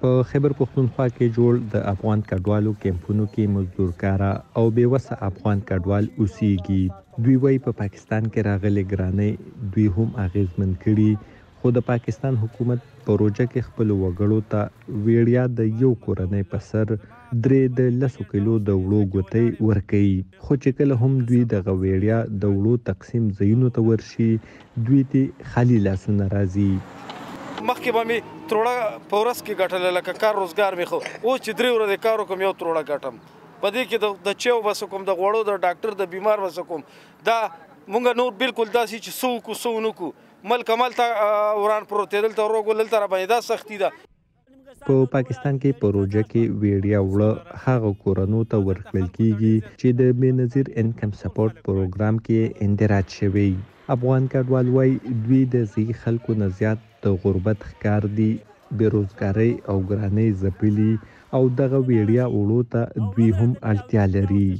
په خیبر پښتونخوا کې جوړ د افغان کډوالو کمپونو کې مزدورکارا او بیوسه افغان کډوال اوسېږي دوی وایي په پاکستان کې راغلي ګرانۍ دوی هم اغیزمن کړي خو د پاکستان حکومت په روژه کې خپل وګړو ته ویړیا د یو کورنۍ په سر درې د لسو کیلو د وړو ګوتۍ ورکوي، خو چې کله هم دوی دغه وېړیا د وړو تقسیم ځایونو ته ورشي، دوی تې خالي لاسونه راځي. مخکې به مې تروړه په ورځ کې ګټله، لکه کار روزګار مې ښه و، اوس چې درې ورځې کار وکړم یو تروړه ګټم، په دې کې د چیو به څه کوم، د غوړو، د ډاکټر، د بیمار به څه کوم، دا موږ نور بلکل داسې یو چې څه وکړو څه ونه کړو، ملک همالته وران پروت دی، دلته روږ ول، دلته راباندې دا سختي ده. په پاکستان کې په روژه کې ویړیا وړه هغه کورنو ته ورکړل کیږي چې د بې نظیر انکم سپورټ پروګرام کې اندراج شوی. افغان کډوال وایي دوی د ځي خلکو نه زیات د غربت ښکار دي، بې روزګارۍ او ګرانۍ ځپلي او دغه ویړیا وړو ته دوی هم اړتیا لري.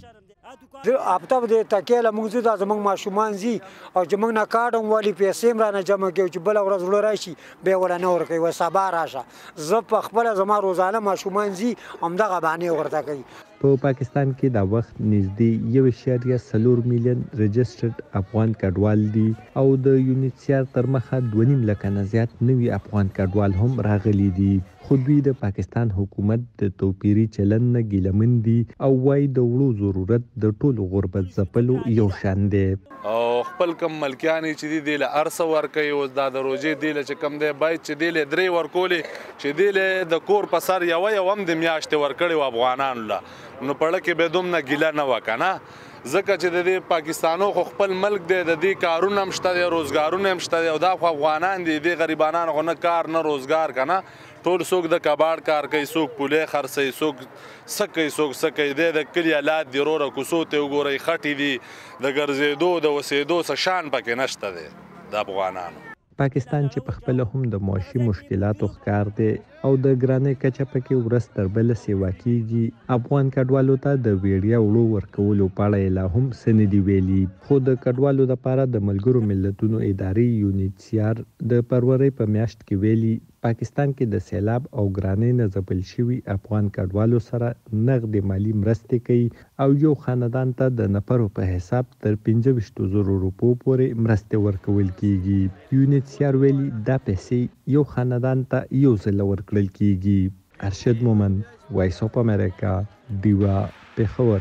زه هفته به د تکیه له موږ ځو دا زموږ ماشومان ځي او چې موږ نه کارډ هم والي پیسې هم رانه جمع کوي چې بله ورځ زړه راشي بیا یې وله نه ورکوي وایي سبا راشه زه په خپله زما روزانه ماشومان ځي همدغه بهانې ورته کوي په پاکستان کې دا وخت نږدې یو اعشاریه څلور میلیون رجسټرډ افغان کډوال دي او د یونیچسیار تر مخه دوه نیم لکه نه زیات نوي افغان کډوال هم راغلي دي. خو دوی د پاکستان حکومت د توپیري چلند نه ګیله من دي او وايي د وړو ضرورت د ټولو غربت ځپلو یو شان دی. او خپل کوم ملکیان یې چې دي دې له هر څه ورکوي، اوس دا د روژې دې له چې کوم دی باید چې دې له درې ورکولې چې دې له د کور په سر یوه یوه هم دې میاشتې ورکړې وه افغانانو له نو پړه کې به یې دومره ګیله نه وه کنه. ځکه چې د دې پاکستانو خو خپل ملک دی د دې کارونه هم شته دی روزګارونه هم شته دی او دا خو افغانان دي دې غریبانان خو نه کار نه روزګار کنه ټول څوک د کباړ کار کوي څوک پولې خرڅوي څوک څه کوي څوک څه کوي دی د کلي حالات دي وروره کوڅو ته وګورئ خټې دي د ګرځېدو د اوسېدو څه شان پکې نشته دی د افغانانو پاکستان چې پخپله هم د معاشي مشکلاتو ښکار دی او د ګرانۍ کچه پکې ورځ تر بله سېوا کېږي، افغان کډوالو ته د وېړیا وړو ورکولو په اړه یې لا هم څه نه دي ویلي، خو د کډوالو لپاره د ملګرو ملتونو ادارې یونیچسیار د فرورۍ په میاشت کې ویلي، پاکستان کې د سېلاب او ګرانۍ نه ځپل شوي افغان کډوالو سره نغدې مالي مرستې کوي او یو خاندان ته د نفرو په حساب تر پنځه ویشتو زرو روپو پورې مرستې ورکول کېږي. یونیتسیار ویلي، دا پیسې یو خاندان ته یو ځله ورکړل کېږي. ارشد مومند، وایس اف امریکا، ډیوه، پېښور.